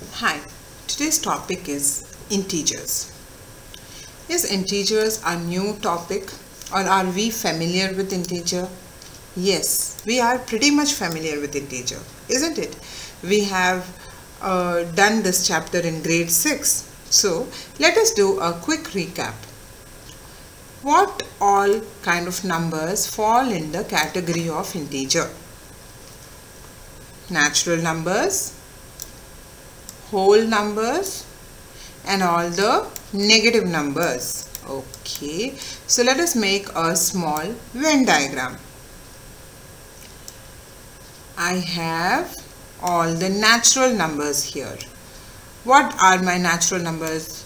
Hi, today's topic is integers. Is integers a new topic or are we familiar with integer? Yes, we are pretty much familiar with integer, isn't it? We have uh, done this chapter in grade 6. So, let us do a quick recap. What all kind of numbers fall in the category of integer? Natural numbers, whole numbers and all the negative numbers. Okay, so let us make a small Venn diagram. I have all the natural numbers here. What are my natural numbers?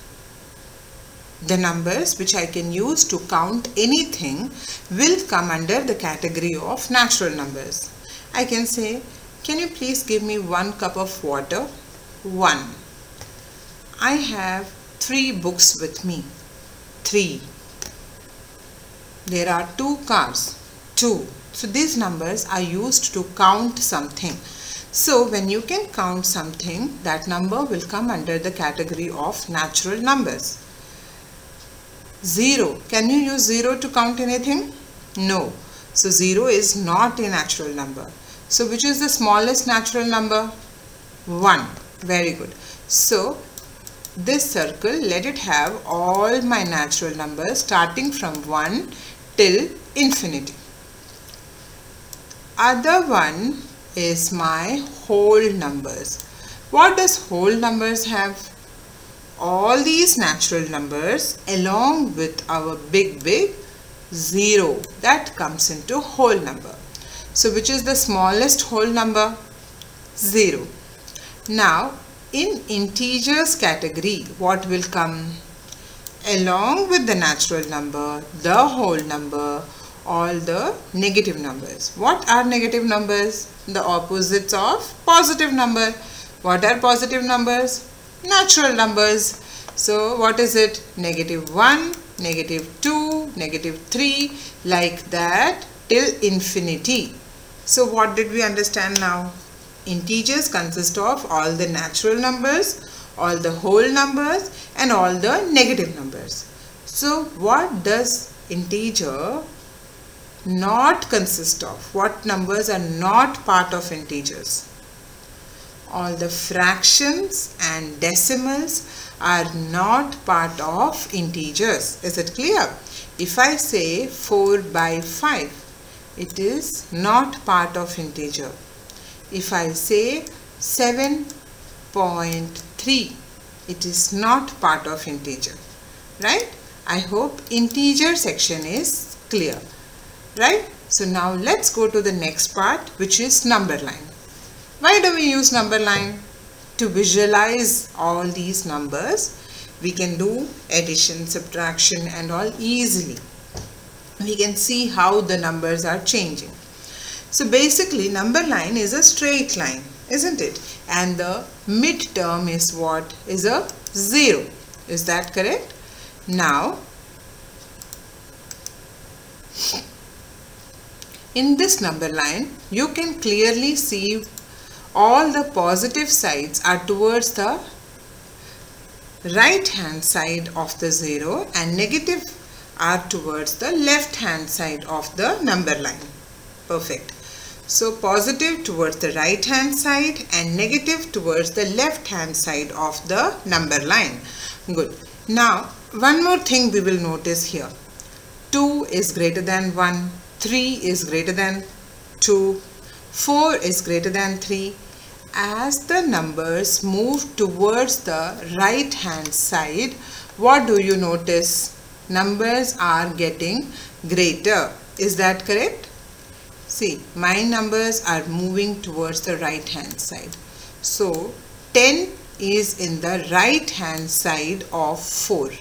The numbers which I can use to count anything will come under the category of natural numbers. I can say, can you please give me one cup of water? 1. I have 3 books with me. 3. There are 2 cars. 2. So these numbers are used to count something. So when you can count something, that number will come under the category of natural numbers. 0. Can you use 0 to count anything? No. So 0 is not a natural number. So which is the smallest natural number? 1. Very good. So this circle, let it have all my natural numbers starting from 1 till infinity. Other one is my whole numbers. What does whole numbers have? All these natural numbers along with our big big 0 that comes into whole number. So which is the smallest whole number? 0. Now, in integers category, what will come? Along with the natural number, the whole number, all the negative numbers. What are negative numbers? The opposites of positive number. What are positive numbers? Natural numbers. So, what is it? Negative 1, negative 2, negative 3, like that till infinity. So, what did we understand now? Integers consist of all the natural numbers, all the whole numbers and all the negative numbers. So what does integer not consist of? What numbers are not part of integers? All the fractions and decimals are not part of integers. Is it clear? If I say 4 by 5, it is not part of integer if I say 7.3 it is not part of integer right? I hope integer section is clear right? So now let's go to the next part which is number line. Why do we use number line? To visualize all these numbers we can do addition subtraction and all easily. We can see how the numbers are changing so basically number line is a straight line, isn't it? And the midterm is what? Is a 0. Is that correct? Now, in this number line, you can clearly see all the positive sides are towards the right hand side of the 0 and negative are towards the left hand side of the number line. Perfect. So positive towards the right hand side and negative towards the left hand side of the number line. Good. Now one more thing we will notice here. 2 is greater than 1, 3 is greater than 2, 4 is greater than 3. As the numbers move towards the right hand side, what do you notice? Numbers are getting greater. Is that correct? See, my numbers are moving towards the right hand side. So, 10 is in the right hand side of 4.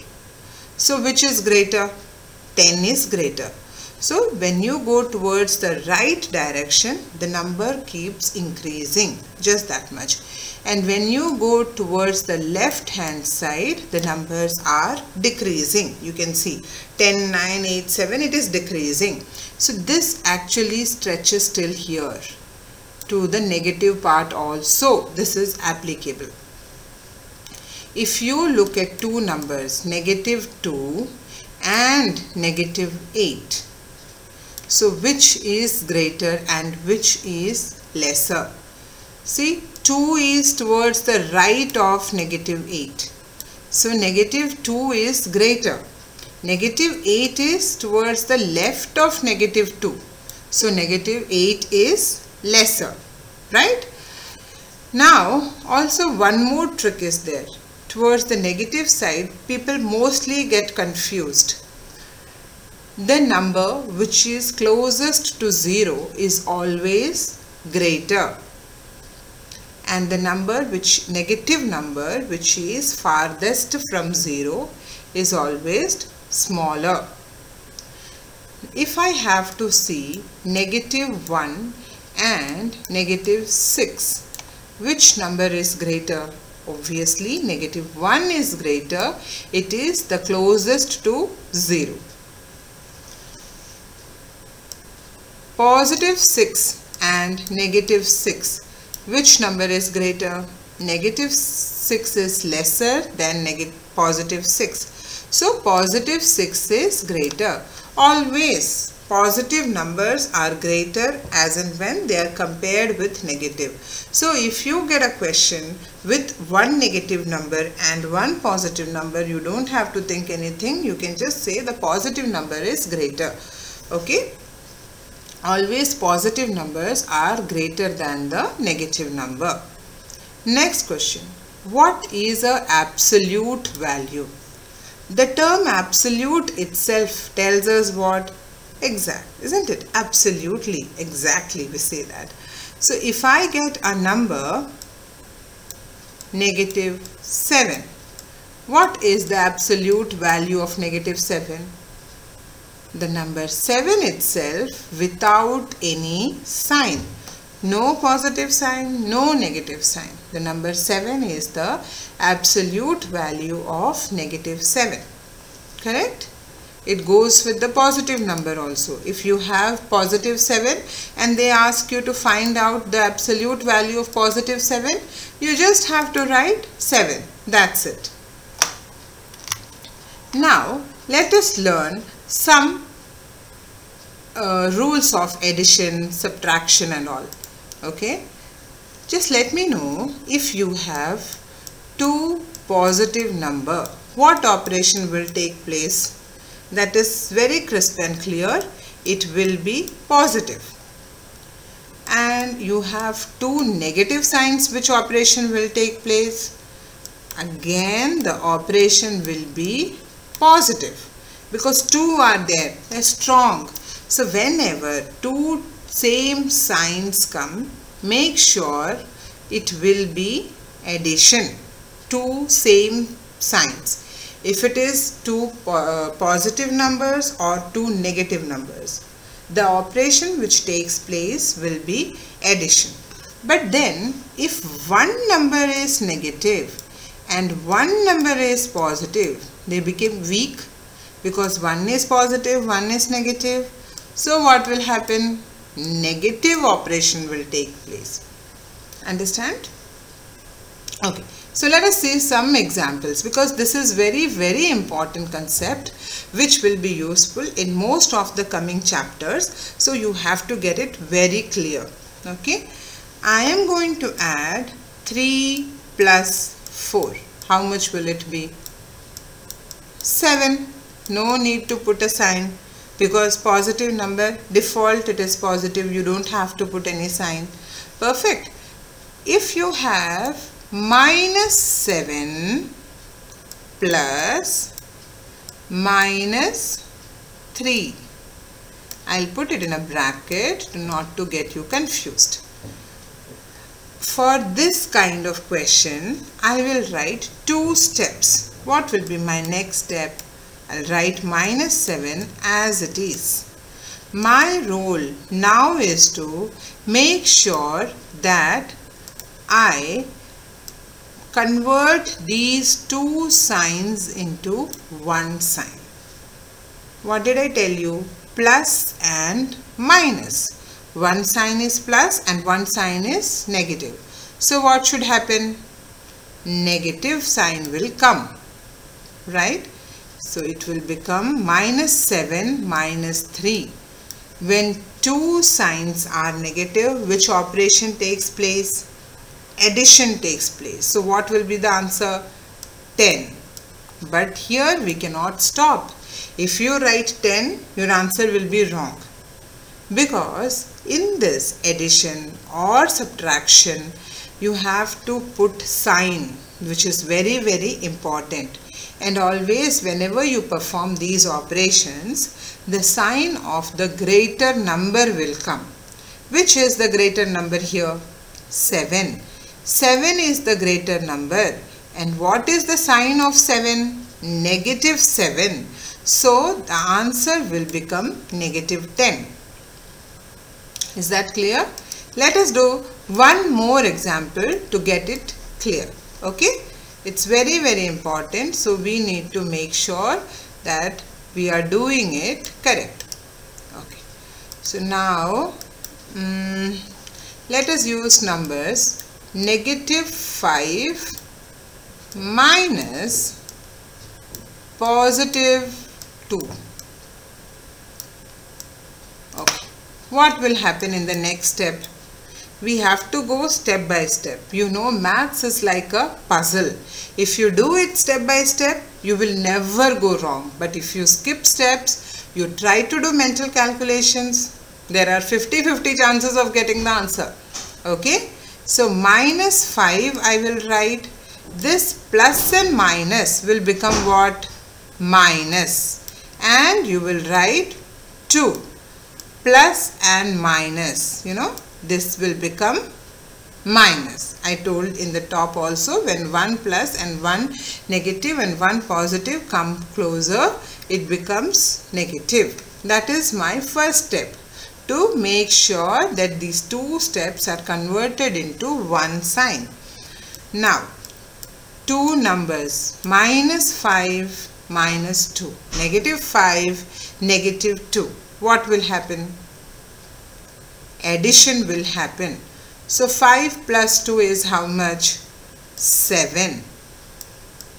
So, which is greater? 10 is greater. So, when you go towards the right direction, the number keeps increasing. Just that much and when you go towards the left hand side the numbers are decreasing. You can see 10 9 8 7 it is decreasing. So this actually stretches till here to the negative part also. This is applicable. If you look at two numbers negative 2 and negative 8 so which is greater and which is lesser? See 2 is towards the right of negative 8 so negative 2 is greater. Negative 8 is towards the left of negative 2 so negative 8 is lesser right? Now also one more trick is there. Towards the negative side, people mostly get confused. The number which is closest to 0 is always greater and the number which negative number which is farthest from 0 is always smaller. If I have to see negative 1 and negative 6, which number is greater? Obviously, negative 1 is greater. It is the closest to 0. Positive 6 and negative 6. Which number is greater? Negative 6 is lesser than negative positive 6. So, positive 6 is greater. Always positive numbers are greater as and when they are compared with negative. So if you get a question with one negative number and one positive number, you don't have to think anything. You can just say the positive number is greater. Okay. Always positive numbers are greater than the negative number. Next question. What is a absolute value? The term absolute itself tells us what exact, isn't it? Absolutely, exactly, we say that. So if I get a number negative 7, what is the absolute value of negative 7? The number 7 itself without any sign. No positive sign, no negative sign. The number 7 is the absolute value of negative 7. Correct? it goes with the positive number also. If you have positive 7 and they ask you to find out the absolute value of positive 7, you just have to write 7. That's it. Now, let us learn some uh, rules of addition, subtraction and all. Okay. Just let me know if you have two positive number, what operation will take place that is very crisp and clear, it will be positive. And you have two negative signs which operation will take place. Again the operation will be positive because two are there, they're strong. So whenever two same signs come, make sure it will be addition. Two same signs if it is two uh, positive numbers or two negative numbers. The operation which takes place will be addition. But then if one number is negative and one number is positive, they become weak because one is positive, one is negative. So what will happen? Negative operation will take place. Understand? Okay. So let us see some examples because this is very very important concept which will be useful in most of the coming chapters. So you have to get it very clear. Okay. I am going to add 3 plus 4. How much will it be? 7. No need to put a sign because positive number default it is positive you don't have to put any sign. Perfect. If you have minus 7 plus minus 3. I'll put it in a bracket not to get you confused. For this kind of question, I will write two steps. What will be my next step? I'll write minus 7 as it is. My role now is to make sure that I convert these two signs into one sign. What did I tell you? Plus and minus. One sign is plus and one sign is negative. So what should happen? negative sign will come. Right? So it will become minus 7 minus 3. When two signs are negative, which operation takes place? Addition takes place. So what will be the answer? 10. But here we cannot stop. If you write 10, your answer will be wrong. Because in this addition or subtraction, you have to put sign which is very very important. And always whenever you perform these operations, the sign of the greater number will come. Which is the greater number here? 7. 7 is the greater number. And what is the sign of 7? Negative 7. So the answer will become negative 10. Is that clear? Let us do one more example to get it clear. Okay? It's very very important. So we need to make sure that we are doing it correct. Okay. So now um, let us use numbers negative 5 minus positive 2. Okay. What will happen in the next step? We have to go step by step. You know maths is like a puzzle. If you do it step by step, you will never go wrong. But if you skip steps, you try to do mental calculations, there are 50-50 chances of getting the answer. Okay. So minus 5 I will write. This plus and minus will become what? Minus and you will write 2 plus and minus you know this will become minus I told in the top also when 1 plus and 1 negative and 1 positive come closer it becomes negative that is my first step to make sure that these two steps are converted into one sign now two numbers minus 5 minus 2. Negative 5, negative 2. What will happen? Addition will happen. So 5 plus 2 is how much? 7.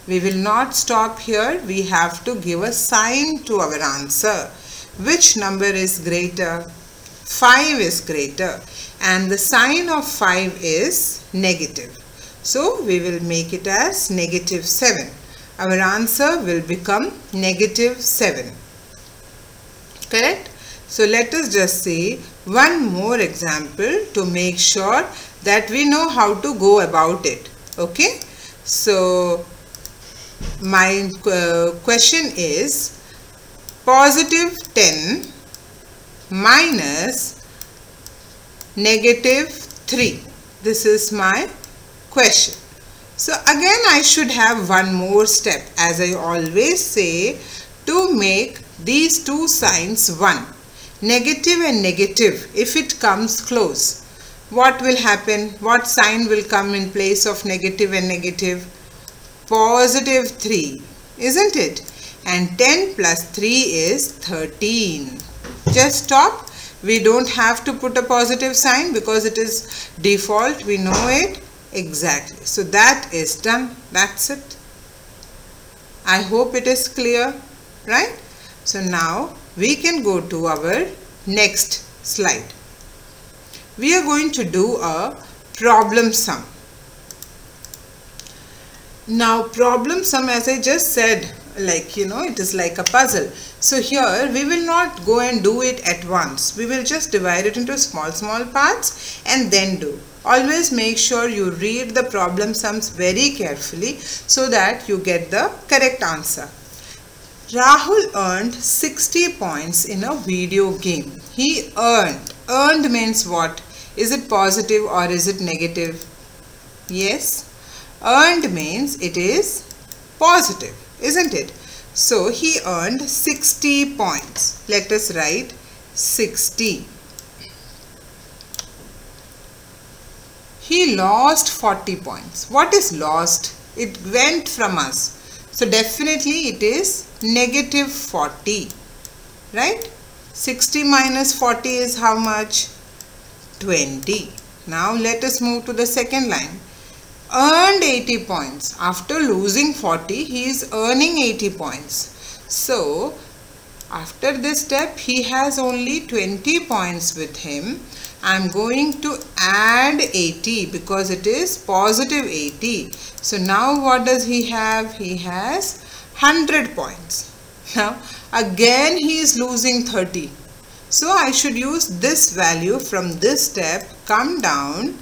We will not stop here. We have to give a sign to our answer. Which number is greater? 5 is greater and the sign of 5 is negative. So we will make it as negative 7 our answer will become negative 7. Correct? So let us just see one more example to make sure that we know how to go about it. Okay? So my uh, question is positive 10 minus negative 3. This is my question. So again I should have one more step as I always say to make these two signs one. Negative and negative if it comes close. What will happen? What sign will come in place of negative and negative? Positive 3 isn't it? And 10 plus 3 is 13. Just stop. We don't have to put a positive sign because it is default. We know it Exactly. So that is done. That's it. I hope it is clear. Right? So now we can go to our next slide. We are going to do a problem sum. Now problem sum as I just said like you know it is like a puzzle. So here we will not go and do it at once. We will just divide it into small small parts and then do. Always make sure you read the problem sums very carefully so that you get the correct answer. Rahul earned 60 points in a video game. He earned. Earned means what? Is it positive or is it negative? Yes. Earned means it is positive, isn't it? So he earned 60 points. Let us write 60. he lost 40 points. What is lost? It went from us. So definitely it is negative 40. Right? 60 minus 40 is how much? 20. Now let us move to the second line. earned 80 points. After losing 40, he is earning 80 points. So, after this step, he has only 20 points with him. I am going to add 80 because it is positive 80. So, now what does he have? He has 100 points. Now, again he is losing 30. So, I should use this value from this step, come down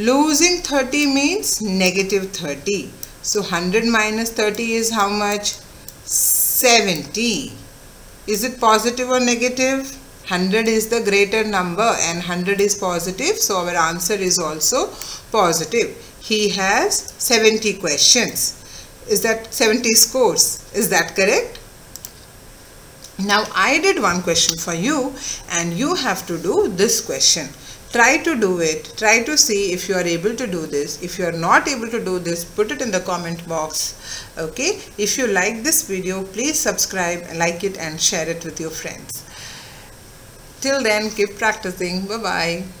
Losing 30 means negative 30. So 100 minus 30 is how much? 70. Is it positive or negative? 100 is the greater number and 100 is positive. So our answer is also positive. He has 70 questions. Is that 70 scores? Is that correct? Now I did one question for you and you have to do this question try to do it. Try to see if you are able to do this. If you are not able to do this put it in the comment box okay? If you like this video please subscribe like it and share it with your friends. Till then keep practicing. Bye bye